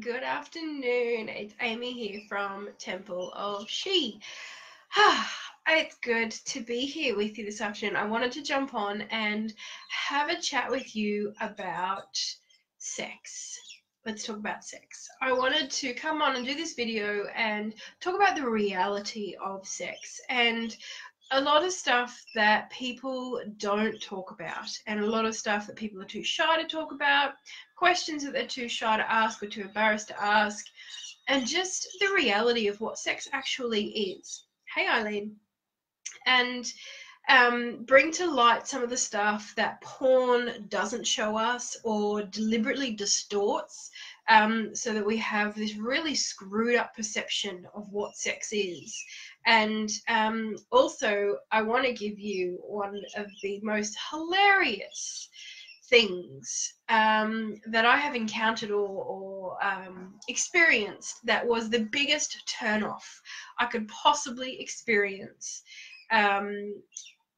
Good afternoon. It's Amy here from Temple of She. it's good to be here with you this afternoon. I wanted to jump on and have a chat with you about sex. Let's talk about sex. I wanted to come on and do this video and talk about the reality of sex and a lot of stuff that people don't talk about, and a lot of stuff that people are too shy to talk about, questions that they're too shy to ask or too embarrassed to ask, and just the reality of what sex actually is. Hey, Eileen. And um, bring to light some of the stuff that porn doesn't show us or deliberately distorts um, so that we have this really screwed up perception of what sex is. And um, also, I want to give you one of the most hilarious things um, that I have encountered or, or um, experienced that was the biggest turnoff I could possibly experience um,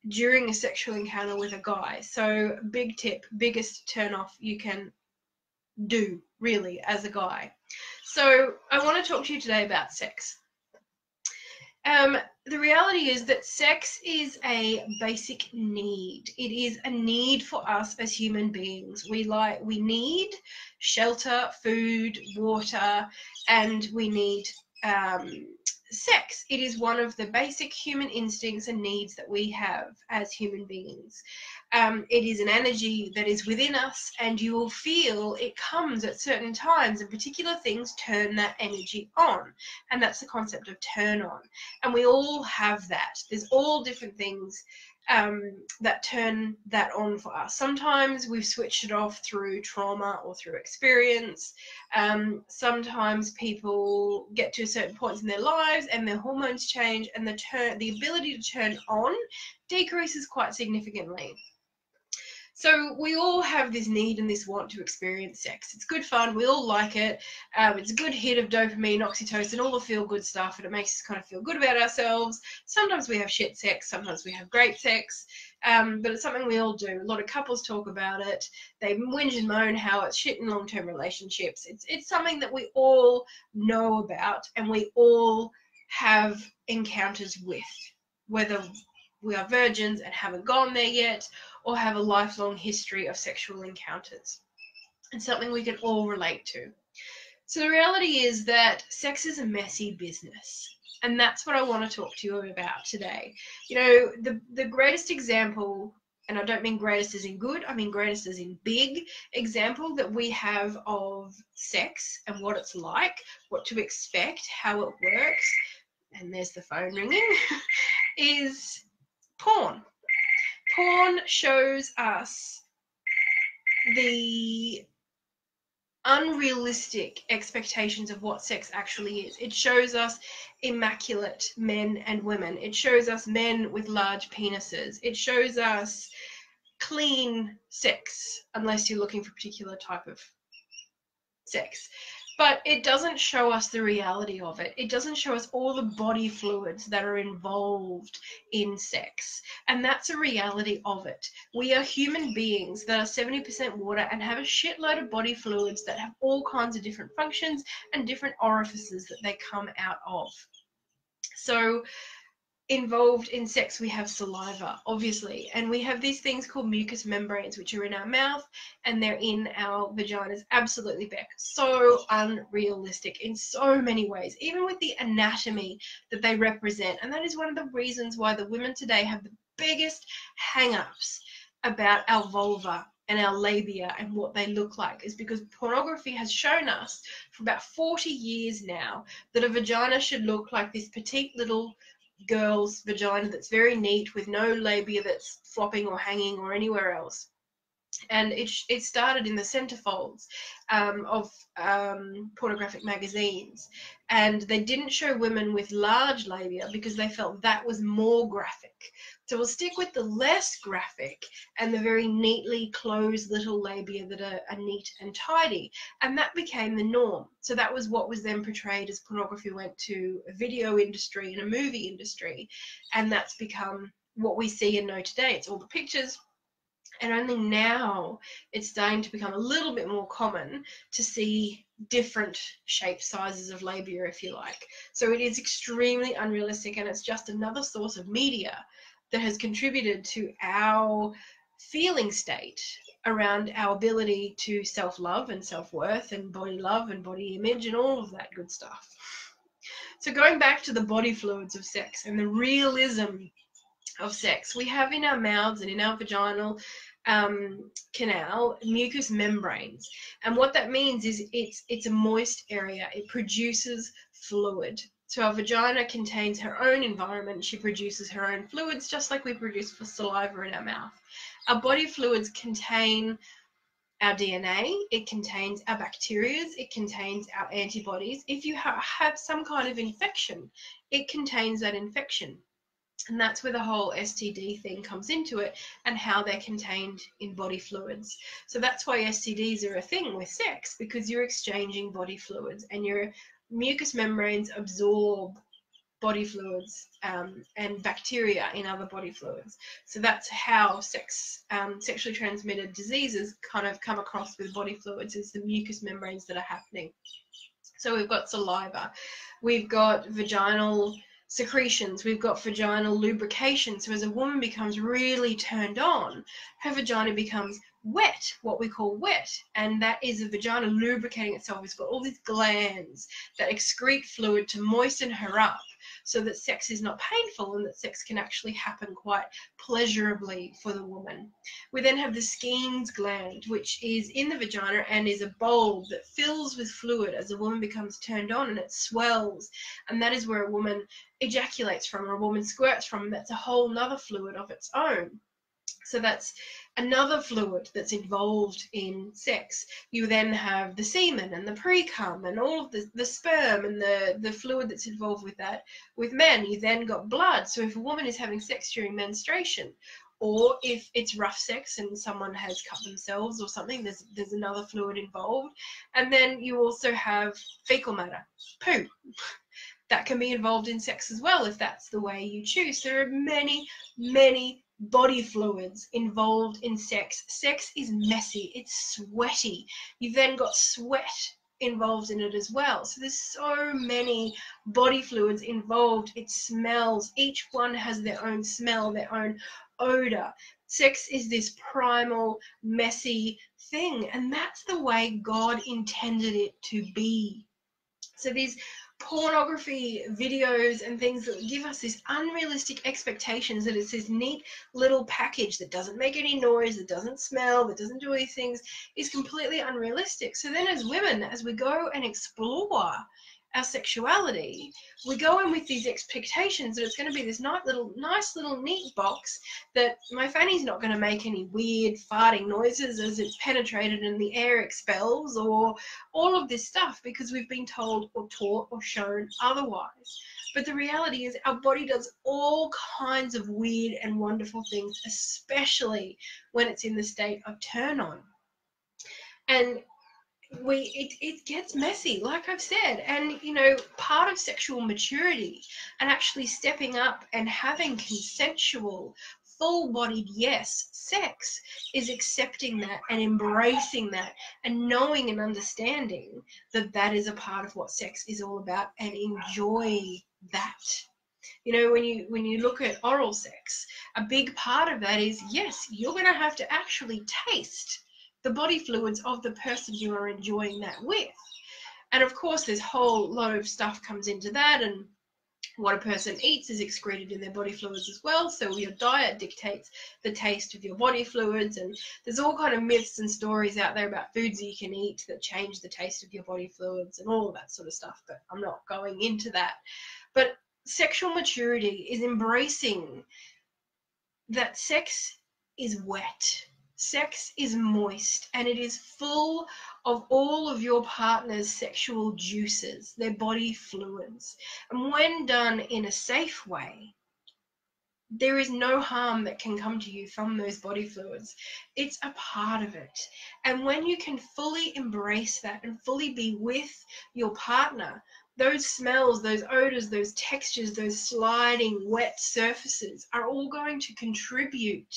during a sexual encounter with a guy. So, big tip, biggest turnoff you can do really as a guy. So, I want to talk to you today about sex. Um, the reality is that sex is a basic need. It is a need for us as human beings. We like we need shelter, food, water, and we need um, sex. It is one of the basic human instincts and needs that we have as human beings. Um, it is an energy that is within us, and you will feel it comes at certain times, and particular things turn that energy on. And that's the concept of turn on. And we all have that. There's all different things um, that turn that on for us. Sometimes we've switched it off through trauma or through experience. Um, sometimes people get to certain points in their lives and their hormones change, and the turn, the ability to turn on decreases quite significantly. So we all have this need and this want to experience sex. It's good fun. We all like it. Um, it's a good hit of dopamine, oxytocin, all the feel good stuff, and it makes us kind of feel good about ourselves. Sometimes we have shit sex. Sometimes we have great sex. Um, but it's something we all do. A lot of couples talk about it. They whinge and moan how it's shit in long-term relationships. It's it's something that we all know about and we all have encounters with, whether we are virgins and haven't gone there yet, or have a lifelong history of sexual encounters. It's something we can all relate to. So the reality is that sex is a messy business. And that's what I want to talk to you about today. You know, the, the greatest example, and I don't mean greatest as in good, I mean greatest as in big example that we have of sex and what it's like, what to expect, how it works, and there's the phone ringing, is porn. Porn shows us the unrealistic expectations of what sex actually is. It shows us immaculate men and women. It shows us men with large penises. It shows us clean sex, unless you're looking for a particular type of sex but it doesn't show us the reality of it. It doesn't show us all the body fluids that are involved in sex. And that's a reality of it. We are human beings that are 70% water and have a shitload of body fluids that have all kinds of different functions and different orifices that they come out of. So involved in sex, we have saliva, obviously, and we have these things called mucous membranes, which are in our mouth and they're in our vaginas. Absolutely, Beck. So unrealistic in so many ways, even with the anatomy that they represent. And that is one of the reasons why the women today have the biggest hang ups about our vulva and our labia and what they look like is because pornography has shown us for about 40 years now that a vagina should look like this petite little girl's vagina that's very neat with no labia that's flopping or hanging or anywhere else. And it, it started in the centerfolds um, of um, pornographic magazines. And they didn't show women with large labia because they felt that was more graphic. So we'll stick with the less graphic and the very neatly closed little labia that are, are neat and tidy. And that became the norm. So that was what was then portrayed as pornography went to a video industry and a movie industry. And that's become what we see and know today. It's all the pictures And only now it's starting to become a little bit more common to see different shape sizes of labia, if you like. So it is extremely unrealistic, and it's just another source of media that has contributed to our feeling state around our ability to self love and self worth and body love and body image and all of that good stuff. So, going back to the body fluids of sex and the realism of sex, we have in our mouths and in our vaginal um, canal mucous membranes, and what that means is it's it's a moist area. It produces fluid. So our vagina contains her own environment. She produces her own fluids, just like we produce for saliva in our mouth. Our body fluids contain our DNA, it contains our bacteria, it contains our antibodies. If you ha- have some kind of infection, it contains that infection. And that's where the whole STD thing comes into it and how they're contained in body fluids. So that's why STDs are a thing with sex because you're exchanging body fluids and your mucous membranes absorb body fluids um, and bacteria in other body fluids. So that's how sex, um, sexually transmitted diseases kind of come across with body fluids is the mucous membranes that are happening. So we've got saliva, we've got vaginal secretions, we've got vaginal lubrication. So as a woman becomes really turned on, her vagina becomes wet, what we call wet, and that is the vagina lubricating itself. It's got all these glands that excrete fluid to moisten her up so that sex is not painful and that sex can actually happen quite pleasurably for the woman. We then have the Skene's gland, which is in the vagina and is a bulb that fills with fluid as a woman becomes turned on and it swells. And that is where a woman ejaculates from or a woman squirts from. That's a whole nother fluid of its own. So that's another fluid that's involved in sex. You then have the semen and the pre-cum and all of the, the sperm and the, the fluid that's involved with that. With men, you then got blood. So if a woman is having sex during menstruation, or if it's rough sex and someone has cut themselves or something, there's there's another fluid involved. And then you also have fecal matter, poo. That can be involved in sex as well if that's the way you choose. There are many, many body fluids involved in sex. Sex is messy, it's sweaty. You've then got sweat involved in it as well. So there's so many body fluids involved. It smells. Each one has their own smell, their own odor. Sex is this primal, messy thing, and that's the way God intended it to be. So these pornography videos and things that give us this unrealistic expectations that it's this neat little package that doesn't make any noise, that doesn't smell, that doesn't do any things is completely unrealistic. So then as women, as we go and explore our sexuality, we go in with these expectations that it's going to be this nice little, nice little neat box that my fanny's not going to make any weird farting noises as it's penetrated and the air expels, or all of this stuff because we've been told or taught or shown otherwise. But the reality is, our body does all kinds of weird and wonderful things, especially when it's in the state of turn on. And we it, it gets messy like i've said and you know part of sexual maturity and actually stepping up and having consensual full-bodied yes sex is accepting that and embracing that and knowing and understanding that that is a part of what sex is all about and enjoy that. You know when you when you look at oral sex a big part of that is yes you're going to have to actually taste the body fluids of the person you are enjoying that with. And of course, this whole lot of stuff comes into that, and what a person eats is excreted in their body fluids as well. So your diet dictates the taste of your body fluids, and there's all kind of myths and stories out there about foods you can eat that change the taste of your body fluids and all of that sort of stuff. But I'm not going into that. But sexual maturity is embracing that sex is wet Sex is moist and it is full of all of your partner's sexual juices, their body fluids. And when done in a safe way, there is no harm that can come to you from those body fluids. It's a part of it. And when you can fully embrace that and fully be with your partner, those smells, those odors, those textures, those sliding wet surfaces are all going to contribute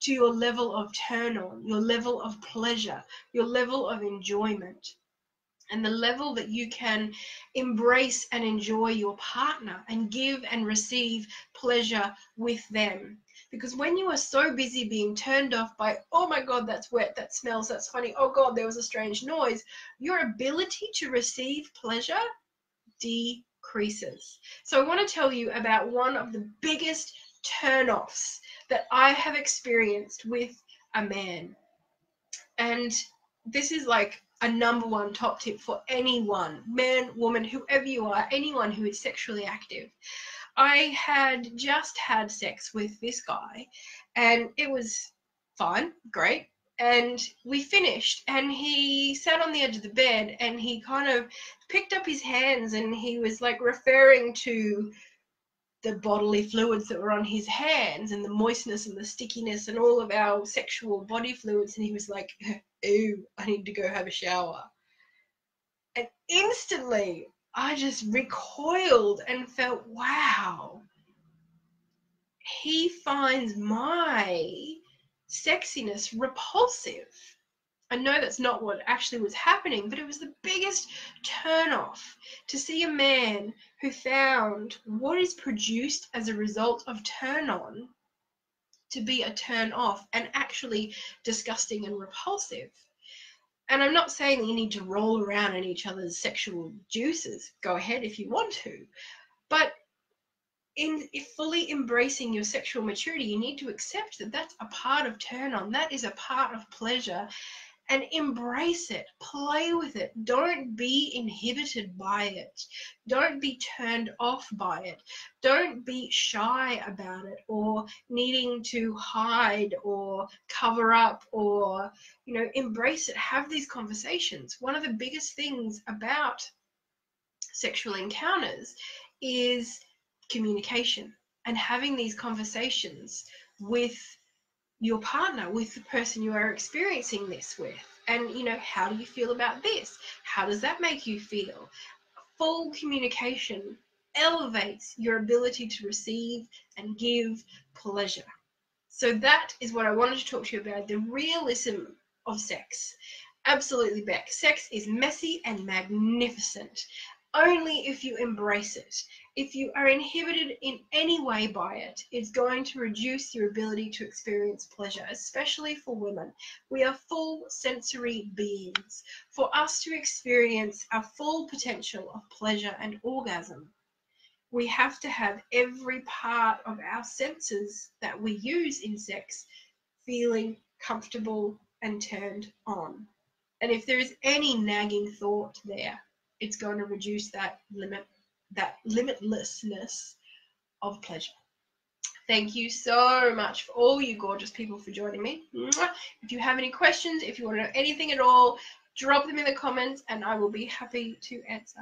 to your level of turn on, your level of pleasure, your level of enjoyment, and the level that you can embrace and enjoy your partner and give and receive pleasure with them. Because when you are so busy being turned off by, oh my God, that's wet, that smells, that's funny, oh God, there was a strange noise, your ability to receive pleasure decreases. So I want to tell you about one of the biggest turnoffs that I have experienced with a man. And this is like a number one top tip for anyone, man, woman, whoever you are, anyone who is sexually active. I had just had sex with this guy and it was fine, great. And we finished, and he sat on the edge of the bed and he kind of picked up his hands and he was like referring to the bodily fluids that were on his hands and the moistness and the stickiness and all of our sexual body fluids. And he was like, Ew, I need to go have a shower. And instantly, I just recoiled and felt, wow, he finds my sexiness repulsive. I know that's not what actually was happening, but it was the biggest turnoff to see a man who found what is produced as a result of turn on to be a turn off and actually disgusting and repulsive. And I'm not saying you need to roll around in each other's sexual juices. Go ahead if you want to. But in fully embracing your sexual maturity, you need to accept that that's a part of turn on. That is a part of pleasure and embrace it, play with it. Don't be inhibited by it. Don't be turned off by it. Don't be shy about it or needing to hide or cover up or, you know, embrace it. Have these conversations. One of the biggest things about sexual encounters is communication and having these conversations with your partner, with the person you are experiencing this with. And, you know, how do you feel about this? How does that make you feel? Full communication elevates your ability to receive and give pleasure. So, that is what I wanted to talk to you about the realism of sex. Absolutely, Beck. Sex is messy and magnificent only if you embrace it. If you are inhibited in any way by it, it's going to reduce your ability to experience pleasure, especially for women. We are full sensory beings. For us to experience our full potential of pleasure and orgasm, we have to have every part of our senses that we use in sex feeling comfortable and turned on. And if there is any nagging thought there, it's going to reduce that limit, that limitlessness of pleasure. Thank you so much for all you gorgeous people for joining me. If you have any questions, if you want to know anything at all, drop them in the comments and I will be happy to answer.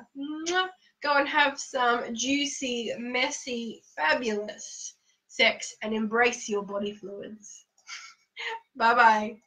Go and have some juicy, messy, fabulous sex and embrace your body fluids. bye bye.